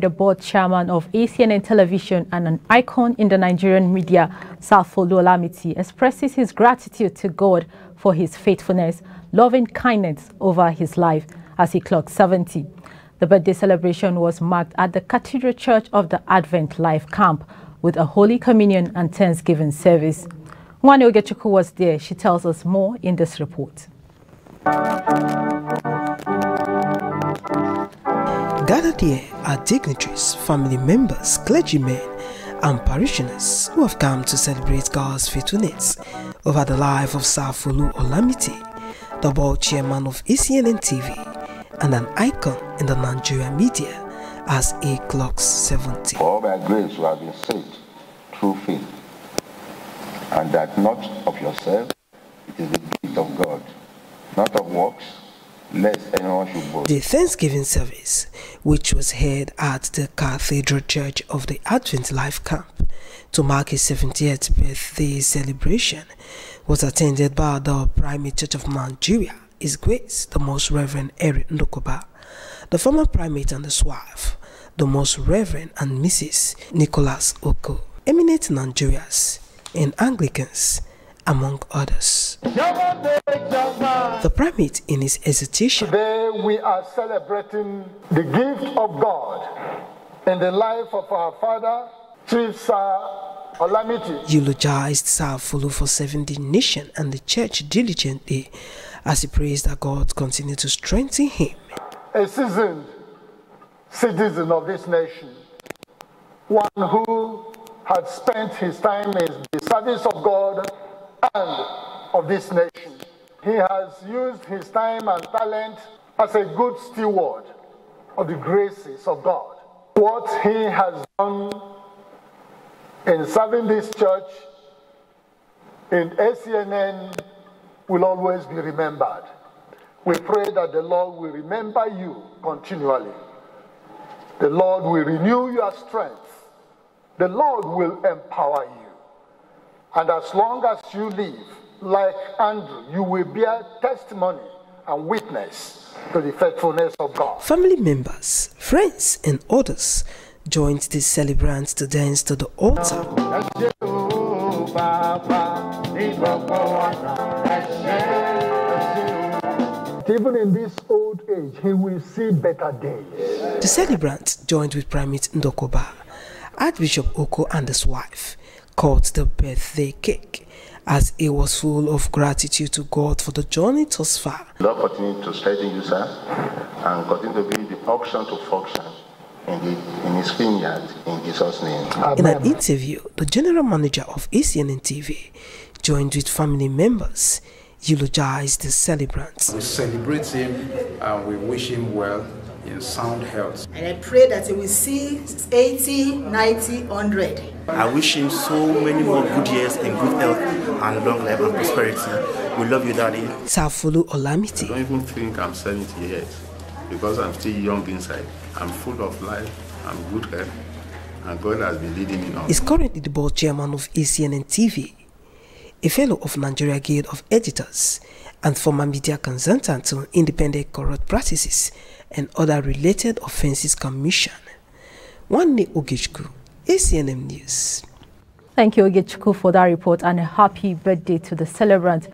The board chairman of ACNN Television and an icon in the Nigerian media, Sir Folu Olamiti, expresses his gratitude to God for his faithfulness, loving kindness over his life as he clocked 70. The birthday celebration was marked at the Cathedral Church of the Advent Life Camp with a Holy Communion and Thanksgiving service. Wani Ogechuku was there. She tells us more in this report. Gathered here are dignitaries, family members, clergymen, and parishioners who have come to celebrate God's faithfulness over the life of Sir Folu Olamiti, the board chairman of ACNN TV and an icon in the Nigerian media as he clocks 70. For all by grace you have been saved through faith, and that not of yourself, it is the gift of God, not of works, The Thanksgiving service, which was held at the Cathedral Church of the Advent Life Camp to mark his 70th birthday celebration, was attended by the Primate Church of Nigeria, His Grace, the Most Reverend Eric Ndukuba, the former primate and his wife, the Most Reverend and Mrs. Nicholas Okoh, eminent Nigerians and Anglicans, among others. The primate, in his hesitation, Today we are celebrating the gift of God in the life of our father, Chief Sir Olamiti. eulogized Sir Folu for serving the nation and the church diligently as he praised that God continue to strengthen him. a seasoned citizen of this nation, one who had spent his time in the service of God and of this nation. He has used his time and talent as a good steward of the graces of God. What he has done in serving this church in ACNN will always be remembered. We pray that the Lord will remember you continually. The Lord will renew your strength. The Lord will empower you. And as long as you live, like Andrew, you will bear testimony and witness to the faithfulness of God. Family members, friends, and others joined the celebrants to dance to the altar. Even in this old age, he will see better days. The celebrants joined with Primate Ndukuba, Archbishop Okoh and his wife, cut the birthday cake as he was full of gratitude to God for the journey thus far. Lord continue to strengthen you, sir, and continue to be the auction to function in, the, in his vineyard in Jesus' name. In an interview, the general manager of ACNN TV joined with family members, eulogized the celebrants. We celebrate him and we wish him well in sound health. And I pray that he will see 80, 90, 100. I wish him so many more good years and good health and long life and prosperity. We love you, Daddy. Sir Folu I Olamiti don't even think I'm 70 yet because I'm still young inside. I'm full of life, I'm good health, and God has been leading me on. is currently the board chairman of ACNN TV, a fellow of Nigeria Guild of Editors, and former media consultant on Independent Corrupt Practices and other related offenses commission. One Ogechku, ACNN News. Thank you, Ogechuku, for that report and a happy birthday to the celebrant.